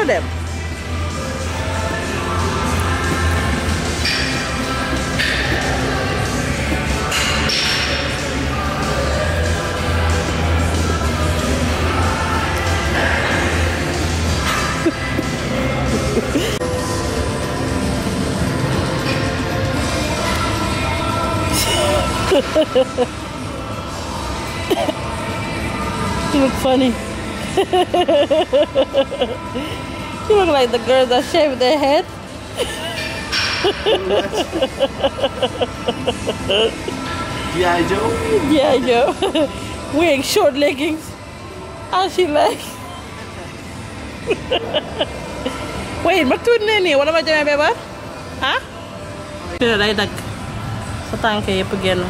Do dem You look funny. you look like the girls that shave their head. G.I. Joe? Yeah, yo. Wearing short leggings. And she like. Wait, ma tourné nii wala ma jëmee bebar? Ah? Fii day dagg. Sa tànk yëpp génn.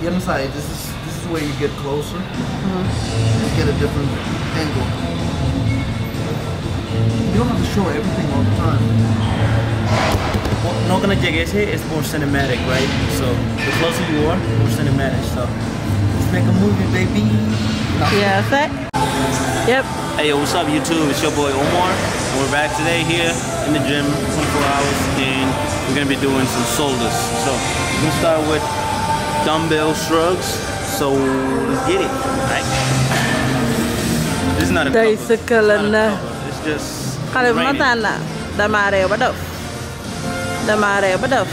The other side, this is this is where you get closer. Uh-huh. You get a different angle. You don't have to show everything all the time. Well, not gonna jege say it's more cinematic, right? So the closer you are, the more cinematic. So let's make a movie, baby. Yeah, say? Yep. Hey, yo, what's up, YouTube? It's your boy Omar. And we're back today here in the gym, 24 hours, and we're gonna be doing some shoulders. So we're gonna start with dumbbell shrugs. So let's get it. Right? This is not a Day cover. sëkkal It's not a na. cover. It's just xale bu ma raining. tànn dama réew ba dof dama réew ba dof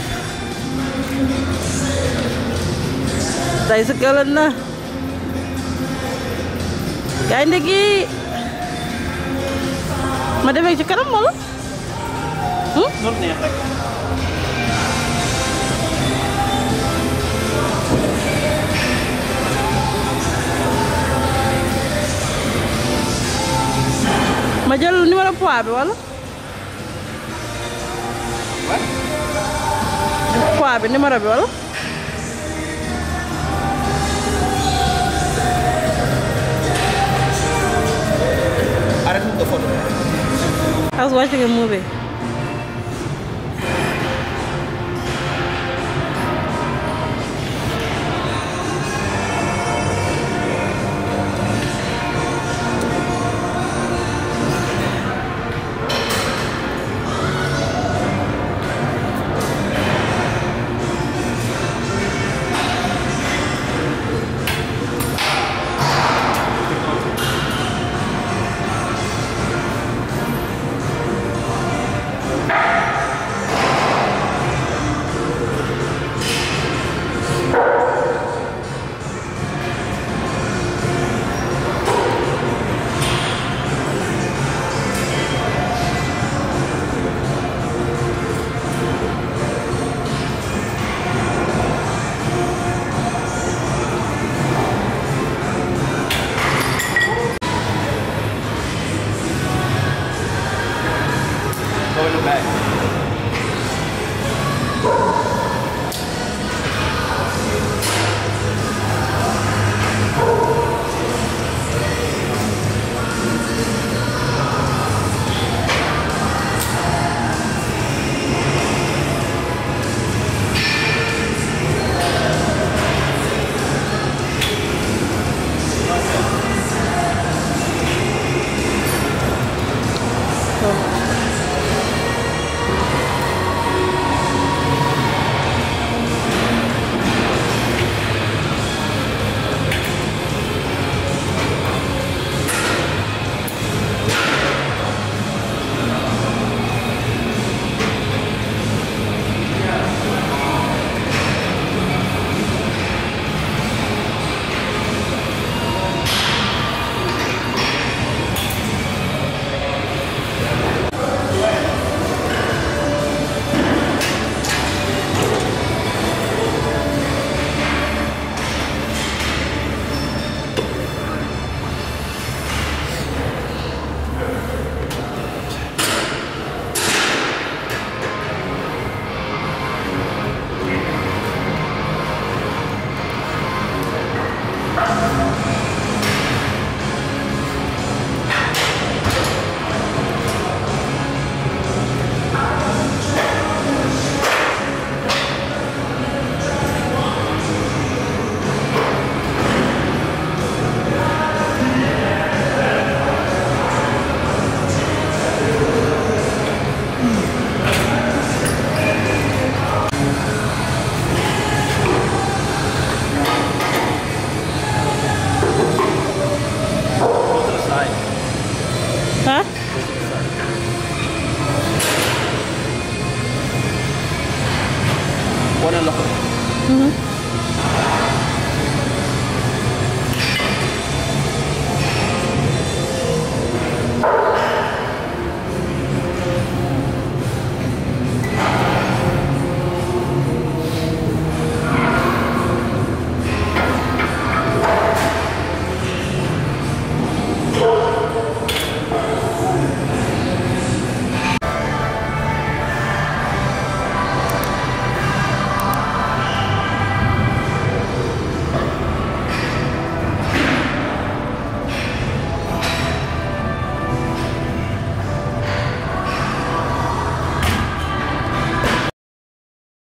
day si këlan na gaynde ma jël numéro poids bi wala? Poids bi numéro bi wala? Know the photo. I was watching a movie going to bed.